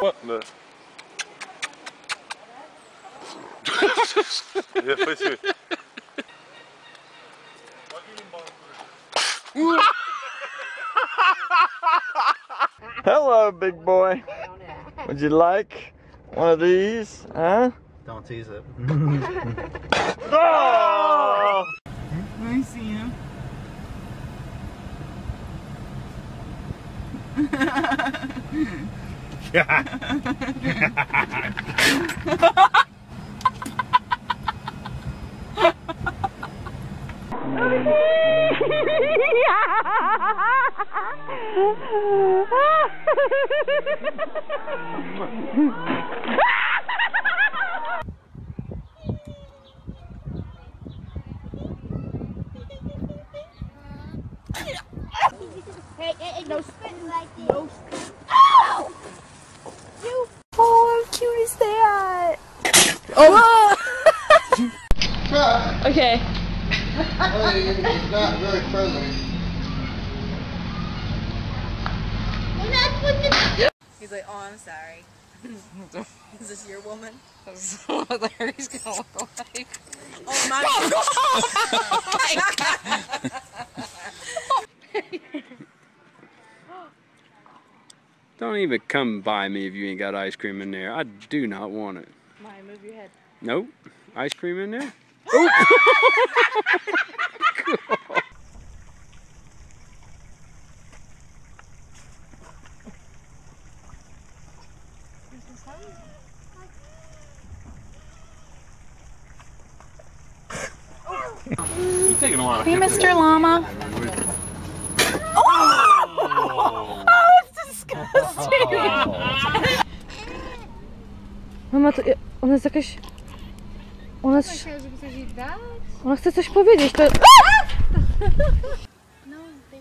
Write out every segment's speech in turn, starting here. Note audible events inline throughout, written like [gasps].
what the? Я хочу. Hello, big boy. Would you like one of these? Huh? Don't tease it. Oh! [laughs] [laughs] Me see him. [laughs] Hey, hey, hey, no spitting like this. No oh! You. Oh, how cute is that? Oh! [laughs] okay. It's not very friendly. Well, that's what the. He's like, oh, I'm sorry. [laughs] Is this your woman? [laughs] That's what Larry's gonna look like. Oh my oh, Don't even come by me if you ain't got ice cream in there. I do not want it. My, move your head. Nope. Ice cream in there? You're taking a lot of Hey, Mr. Llama. Disgusting. [laughs] Mama, to, ona jest jakaś... Ona, jest, ona chce coś powiedzieć, to...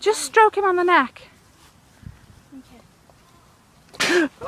Just stroke him on the neck. [gasps] [gasps]